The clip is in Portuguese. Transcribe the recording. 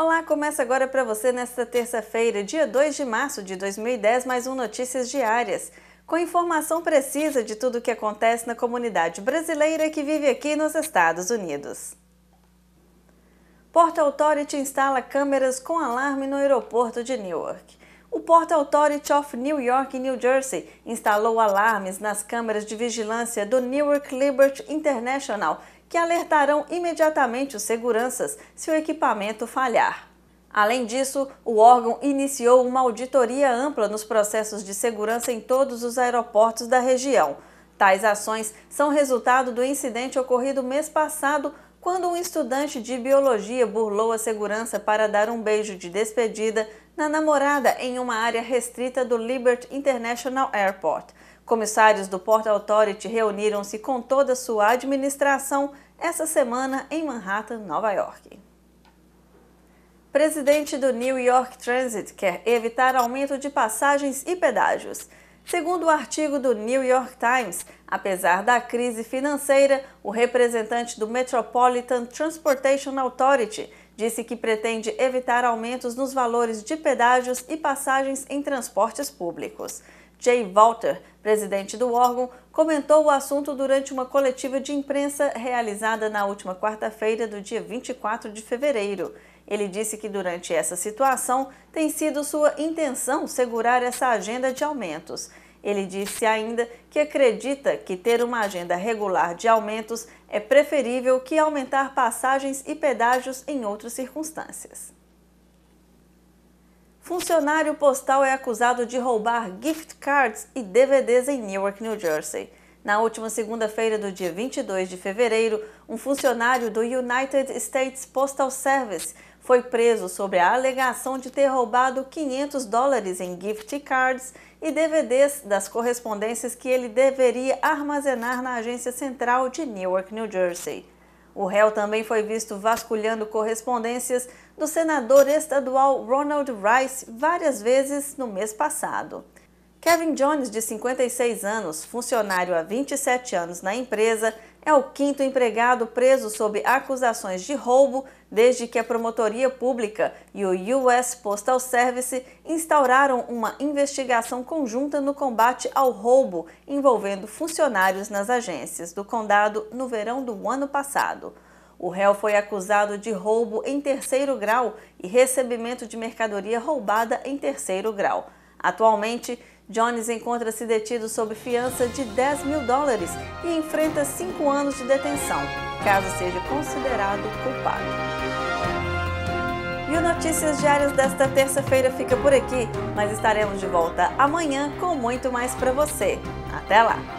Olá, começa agora para você nesta terça-feira, dia 2 de março de 2010, mais um Notícias Diárias, com informação precisa de tudo o que acontece na comunidade brasileira que vive aqui nos Estados Unidos. Port Authority instala câmeras com alarme no aeroporto de Newark. O Port Authority of New York e New Jersey instalou alarmes nas câmeras de vigilância do Newark Liberty International que alertarão imediatamente os seguranças se o equipamento falhar. Além disso, o órgão iniciou uma auditoria ampla nos processos de segurança em todos os aeroportos da região. Tais ações são resultado do incidente ocorrido mês passado, quando um estudante de biologia burlou a segurança para dar um beijo de despedida na namorada em uma área restrita do Liberty International Airport. Comissários do Port Authority reuniram-se com toda sua administração essa semana em Manhattan, Nova York. Presidente do New York Transit quer evitar aumento de passagens e pedágios. Segundo o artigo do New York Times, apesar da crise financeira, o representante do Metropolitan Transportation Authority disse que pretende evitar aumentos nos valores de pedágios e passagens em transportes públicos. Jay Walter, presidente do órgão, comentou o assunto durante uma coletiva de imprensa realizada na última quarta-feira, do dia 24 de fevereiro. Ele disse que durante essa situação tem sido sua intenção segurar essa agenda de aumentos. Ele disse ainda que acredita que ter uma agenda regular de aumentos é preferível que aumentar passagens e pedágios em outras circunstâncias. Funcionário postal é acusado de roubar gift cards e DVDs em Newark, New Jersey. Na última segunda-feira do dia 22 de fevereiro, um funcionário do United States Postal Service foi preso sobre a alegação de ter roubado 500 dólares em gift cards e DVDs das correspondências que ele deveria armazenar na agência central de Newark, New Jersey. O réu também foi visto vasculhando correspondências do senador estadual Ronald Rice várias vezes no mês passado. Kevin Jones, de 56 anos, funcionário há 27 anos na empresa, é o quinto empregado preso sob acusações de roubo desde que a Promotoria Pública e o US Postal Service instauraram uma investigação conjunta no combate ao roubo envolvendo funcionários nas agências do condado no verão do ano passado. O réu foi acusado de roubo em terceiro grau e recebimento de mercadoria roubada em terceiro grau. Atualmente, Jones encontra-se detido sob fiança de 10 mil dólares e enfrenta cinco anos de detenção, caso seja considerado culpado. E o Notícias Diárias desta terça-feira fica por aqui, mas estaremos de volta amanhã com muito mais para você. Até lá!